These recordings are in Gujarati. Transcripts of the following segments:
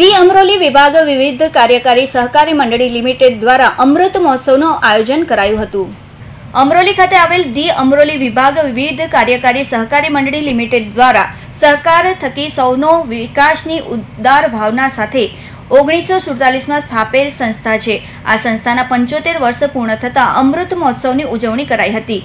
ધી અમરોલી વિભાગ વિવિધ કાર્યકારી સહકારી મંડળી લિમિટેડ દ્વારા અમૃત મહોત્સવનું આયોજન કરાયું હતું. અમરોલી ખાતે આવેલ ધી અમરોલી વિભાગ વિવિધ કાર્યકારી સહકારી મંડળી લિમિટેડ દ્વારા સહકાર થકી સૌનો વિકાસની ઉદાર ભાવના સાથે ઓગણીસો સુડતાલીસમાં સ્થાપેલ સંસ્થા છે. આ સંસ્થાના પંચોતેર વર્ષ પૂર્ણ થતાં અમૃત મહોત્સવની ઉજવણી કરાઈ હતી.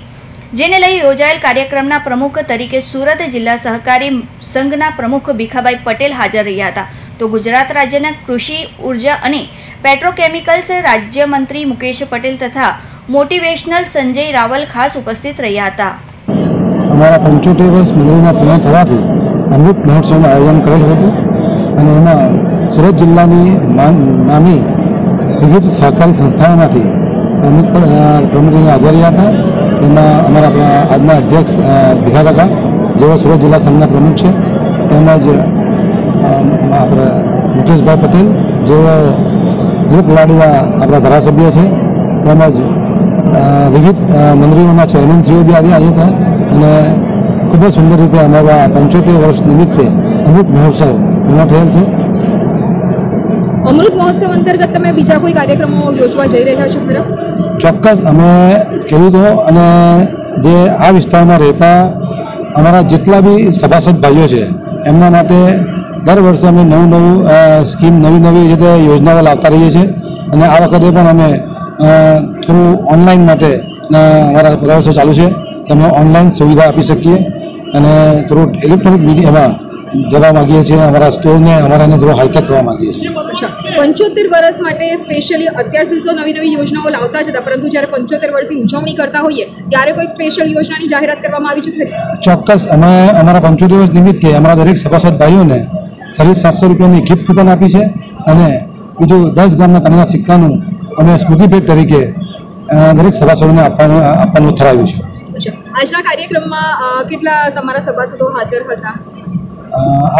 જેને લઈ યોજાયેલ કાર્યક્રમના પ્રમુખ તરીકે સુરત જિલ્લા સહકારી સંઘના પ્રમુખ ભીખાભાઈ પટેલ હાજર રહ્યા હતા. તો ગુજરાત રાજ્યના કૃષિ ઊર્જા અને પેટ્રોકેમિકલ્સ રાજ્યમંત્રી મુકેશ પટેલ તથા મોટિવેશનલ સંજય રાવલ ખાસ ઉપસ્થિત રહ્યા હતા. અમારા પંચોતેર વર્ષ મંદિરના પૂર્ણ થવાથી અમૃત મહોત્સવનું આયોજન કરેલું હતું અને એમાં સુરત જિલ્લાની નામી વિવિધ સહકારી સંસ્થાઓમાંથી પ્રમુખ પણ, અ, પ્રમુખની હતા. એમાં અમારા આજના અધ્યક્ષ ભીખા કાકા જેઓ સુરત જિલ્લા સંઘના પ્રમુખ છે. તેમજ આપણા મુકેશભાઈ પટેલ જેઓ લોકલાડીના આપણા ધારાસભ્ય છે. તેમજ વિવિધ મંડળીઓના ચેરમેનશ્રીઓ બી આવી આવ્યા હતા અને ખૂબ જ સુંદર રીતે અમારા પંચોતેર વર્ષ નિમિત્તે અમૃત મહોત્સવ પૂર્ણ થયેલ છે. અમૃત મહોત્સવ અંતર્ગત તમે બીજા કોઈ કાર્યક્રમો યોજવા જઈ રહ્યા છો ખરા? ચોક્કસ અમે ખેડૂતો અને જે આ વિસ્તારમાં રહેતા અમારા જેટલા બી સભાસદ ભાઈઓ છે એમના માટે દર વર્ષે અમે નવું નવું સ્કીમ નવી નવી રીતે યોજનાઓ લાવતા રહીએ છીએ. અને આ વખતે પણ અમે થ્રુ ઓનલાઈન માટે અમારા પ્રયાસો ચાલુ છે. કે અમે ઓનલાઈન સુવિધા આપી શકીએ. અને થોડું ઇલેક્ટ્રોનિક મીડિયામાં જવા માગીએ છીએ. અમારા સ્ટોરને અમારાને થોડું હાઈટેક કરવા માગીએ છીએ. પંચોતેર વર્ષ માટે સ્પેશિયલી અત્યાર સુધી તો નવી નવી યોજનાઓ લાવતા જ હતા. પરંતુ જ્યારે પંચોતેર વર્ષની ઉજવણી કરતા હોઈએ ત્યારે કોઈ સ્પેશિયલ યોજનાની જાહેરાત કરવામાં આવી છે ચોક્કસ. અમે અમારા પંચોતેર દિવસ નિમિત્તે અમારા દરેક સભાસદ ભાઈઓને સર્વિસ સાતસો રૂપિયાની ગિફ્ટ કૂપન આપી છે અને બીજું દસ ગ્રામના કણના સિક્કાનું અમે સ્મૃતિ ભેટ તરીકે દરેક સભાસદોને આપવાનું આપવાનું ઠરાવ્યું છે. આજના કાર્યક્રમમાં કેટલા તમારા સભાસદો હાજર હતા?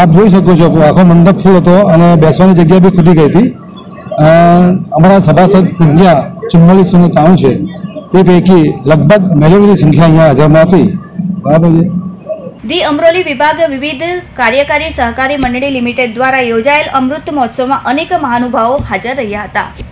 આપ જોઈ શકો છો આખો મંડપ ફૂલ હતો અને બેસવાની જગ્યા બી ખૂટી ગઈ હતી. અમારા સભાસદ સંખ્યા ચુમ્માલીસો ને ત્રાણું છે. તે પૈકી લગભગ મેજોરિટી સંખ્યા અહીંયા હાજરમાં હતી. બરાબર છે? ધી અમરોલી વિભાગ વિવિધ કાર્યકારી સહકારી મંડળી લિમિટેડ દ્વારા યોજાયેલ અમૃત મહોત્સવમાં અનેક મહાનુભાવો હાજર રહ્યા હતા.